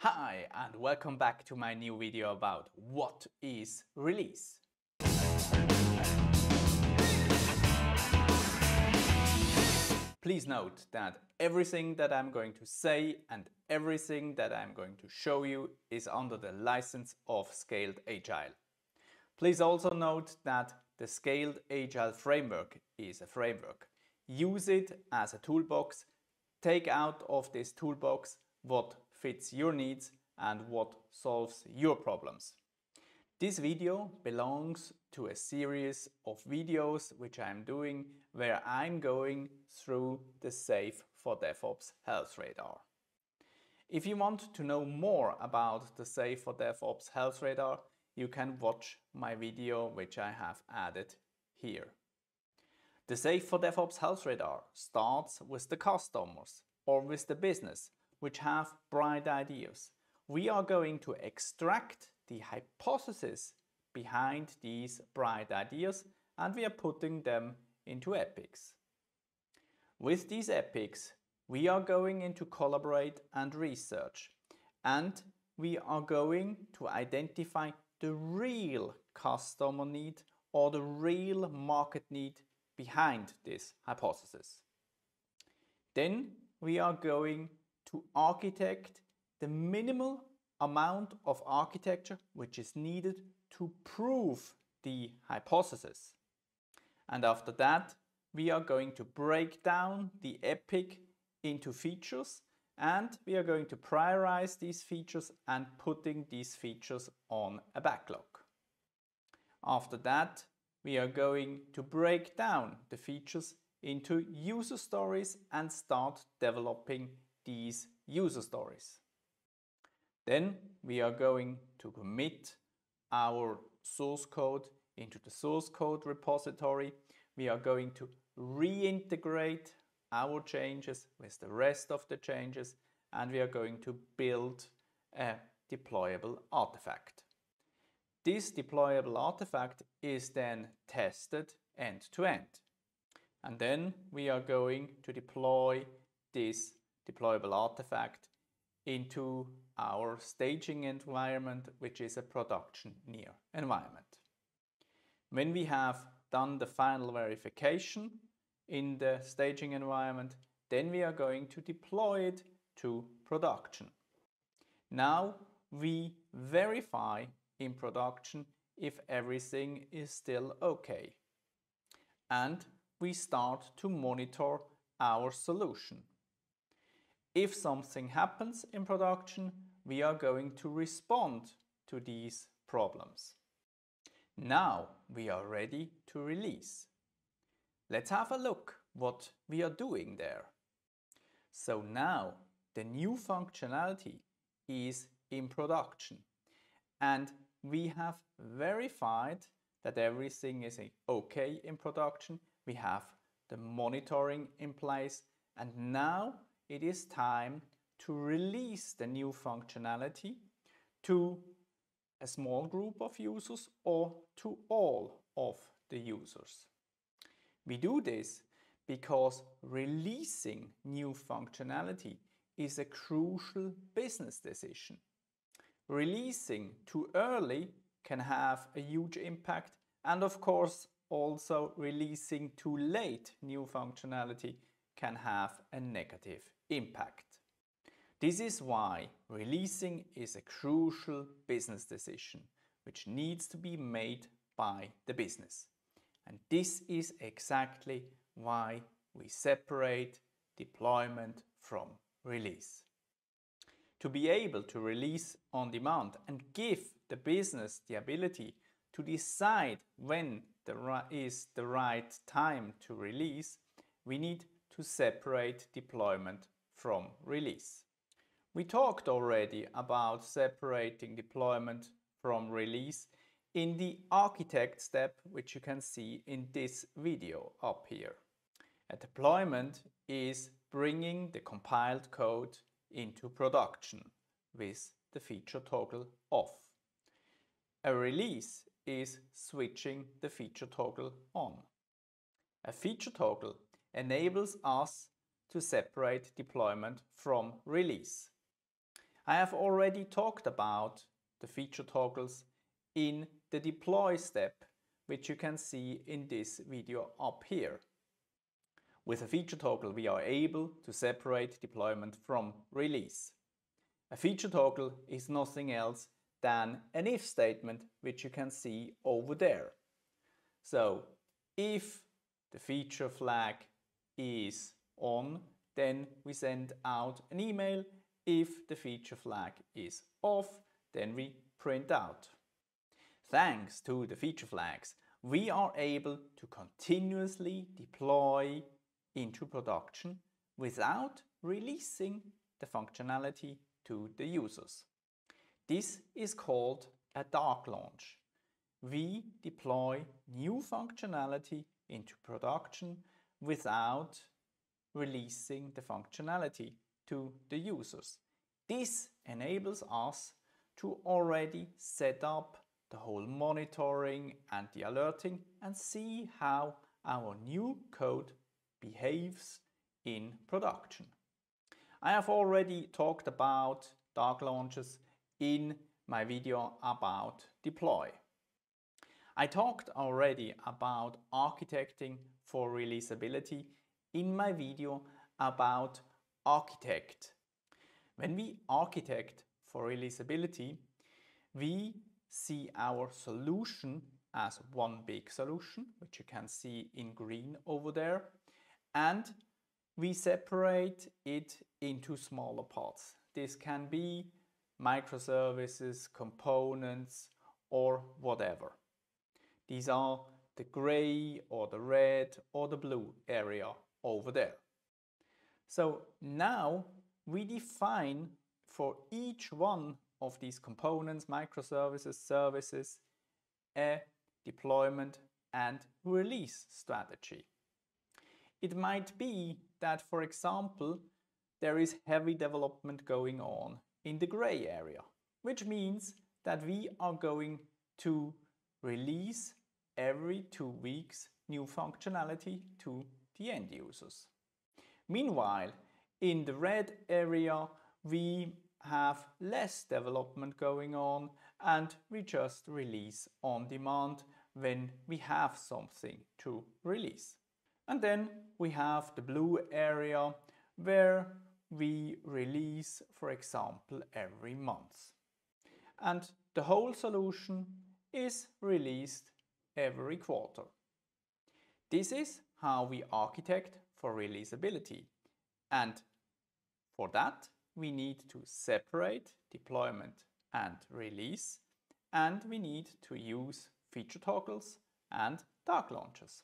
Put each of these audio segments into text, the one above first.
Hi and welcome back to my new video about what is release. Please note that everything that I'm going to say and everything that I'm going to show you is under the license of Scaled Agile. Please also note that the Scaled Agile framework is a framework. Use it as a toolbox. Take out of this toolbox what fits your needs and what solves your problems. This video belongs to a series of videos which I'm doing where I'm going through the SAFe for DevOps Health Radar. If you want to know more about the SAFe for DevOps Health Radar, you can watch my video which I have added here. The SAFe for DevOps Health Radar starts with the customers or with the business which have bright ideas. We are going to extract the hypothesis behind these bright ideas and we are putting them into epics. With these epics, we are going into collaborate and research and we are going to identify the real customer need or the real market need behind this hypothesis. Then we are going to architect the minimal amount of architecture which is needed to prove the hypothesis. And after that, we are going to break down the epic into features and we are going to prioritize these features and putting these features on a backlog. After that, we are going to break down the features into user stories and start developing these user stories. Then we are going to commit our source code into the source code repository. We are going to reintegrate our changes with the rest of the changes and we are going to build a deployable artifact. This deployable artifact is then tested end to end. And then we are going to deploy this deployable artifact into our staging environment, which is a production near environment. When we have done the final verification in the staging environment, then we are going to deploy it to production. Now we verify in production if everything is still okay. And we start to monitor our solution. If something happens in production, we are going to respond to these problems. Now we are ready to release. Let's have a look what we are doing there. So now the new functionality is in production and we have verified that everything is okay in production. We have the monitoring in place and now it is time to release the new functionality to a small group of users or to all of the users. We do this because releasing new functionality is a crucial business decision. Releasing too early can have a huge impact and of course also releasing too late new functionality can have a negative impact. This is why releasing is a crucial business decision which needs to be made by the business. And this is exactly why we separate deployment from release. To be able to release on demand and give the business the ability to decide when the is the right time to release, we need to separate deployment from release. We talked already about separating deployment from release in the architect step, which you can see in this video up here. A deployment is bringing the compiled code into production with the feature toggle off. A release is switching the feature toggle on. A feature toggle enables us to separate deployment from release. I have already talked about the feature toggles in the deploy step, which you can see in this video up here. With a feature toggle, we are able to separate deployment from release. A feature toggle is nothing else than an if statement, which you can see over there. So if the feature flag is on, then we send out an email. If the feature flag is off, then we print out. Thanks to the feature flags, we are able to continuously deploy into production without releasing the functionality to the users. This is called a dark launch. We deploy new functionality into production without releasing the functionality to the users. This enables us to already set up the whole monitoring and the alerting and see how our new code behaves in production. I have already talked about dark launches in my video about deploy. I talked already about architecting for releasability in my video about architect. When we architect for releasability, we see our solution as one big solution, which you can see in green over there, and we separate it into smaller parts. This can be microservices, components, or whatever. These are the gray or the red or the blue area over there. So now we define for each one of these components, microservices, services, a deployment and release strategy. It might be that, for example, there is heavy development going on in the gray area, which means that we are going to release every two weeks new functionality to the end users. Meanwhile, in the red area, we have less development going on and we just release on demand when we have something to release. And then we have the blue area where we release, for example, every month. And the whole solution is released every quarter. This is how we architect for releasability. And for that, we need to separate deployment and release, and we need to use feature toggles and dark launches.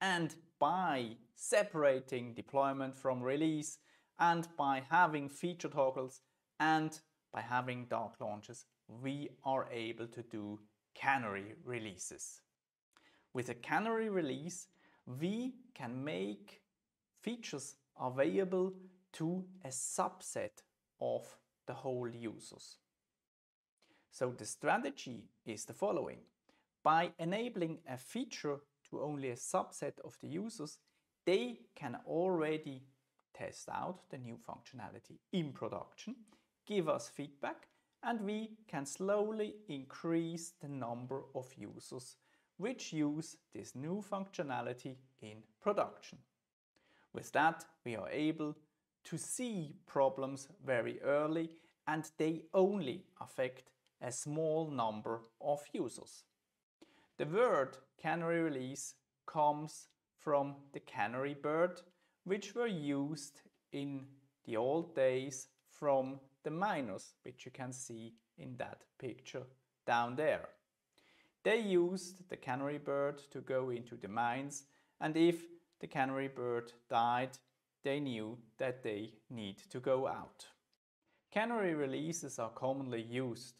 And by separating deployment from release and by having feature toggles and by having dark launches, we are able to do canary releases. With a canary release, we can make features available to a subset of the whole users. So the strategy is the following. By enabling a feature to only a subset of the users, they can already test out the new functionality in production, give us feedback, and we can slowly increase the number of users which use this new functionality in production. With that, we are able to see problems very early and they only affect a small number of users. The word canary release comes from the canary bird, which were used in the old days from the miners, which you can see in that picture down there. They used the canary bird to go into the mines and if the canary bird died, they knew that they need to go out. Canary releases are commonly used.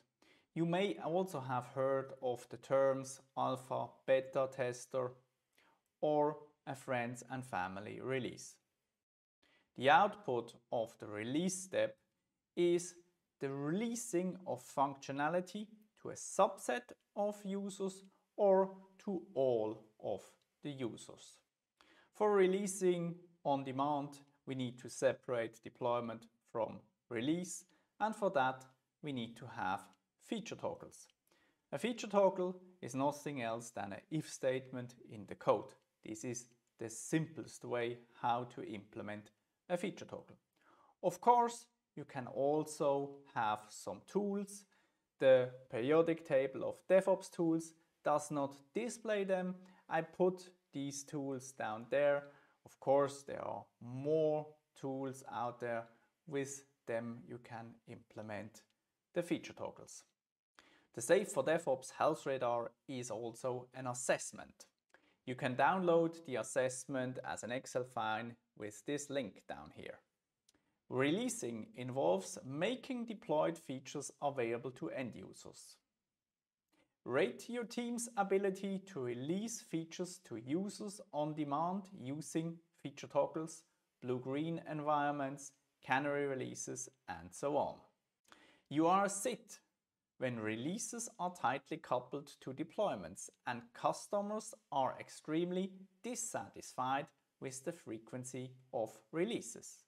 You may also have heard of the terms alpha, beta tester or a friends and family release. The output of the release step is the releasing of functionality to a subset of users or to all of the users. For releasing on demand, we need to separate deployment from release And for that, we need to have feature toggles. A feature toggle is nothing else than an if statement in the code. This is the simplest way how to implement a feature toggle. Of course, you can also have some tools. The periodic table of DevOps tools does not display them. I put these tools down there. Of course, there are more tools out there. With them, you can implement the feature toggles. The SAFe for DevOps Health Radar is also an assessment. You can download the assessment as an Excel file with this link down here. Releasing involves making deployed features available to end users. Rate your team's ability to release features to users on demand using feature toggles, blue-green environments, canary releases, and so on. You are a SIT when releases are tightly coupled to deployments and customers are extremely dissatisfied with the frequency of releases.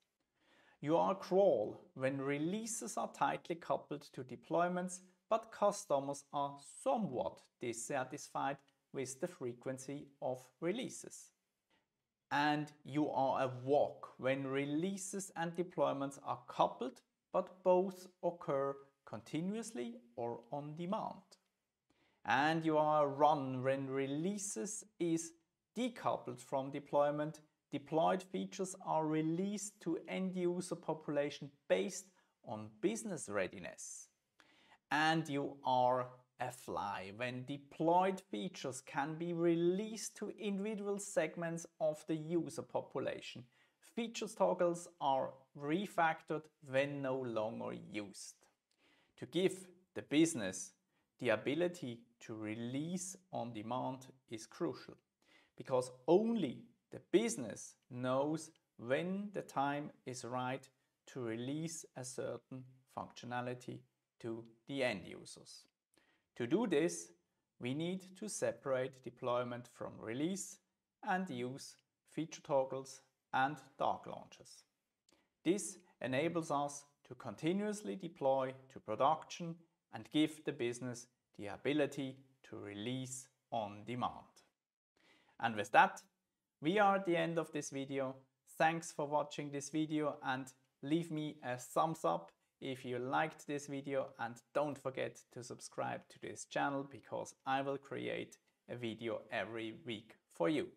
You are crawl when releases are tightly coupled to deployments, but customers are somewhat dissatisfied with the frequency of releases. And you are a walk when releases and deployments are coupled, but both occur continuously or on demand. And you are run when releases is decoupled from deployment Deployed features are released to end user population based on business readiness. And you are a fly when deployed features can be released to individual segments of the user population. Features toggles are refactored when no longer used. To give the business the ability to release on demand is crucial because only the business knows when the time is right to release a certain functionality to the end users. To do this, we need to separate deployment from release and use feature toggles and dark launches. This enables us to continuously deploy to production and give the business the ability to release on demand. And with that, we are at the end of this video. Thanks for watching this video and leave me a thumbs up if you liked this video and don't forget to subscribe to this channel because I will create a video every week for you.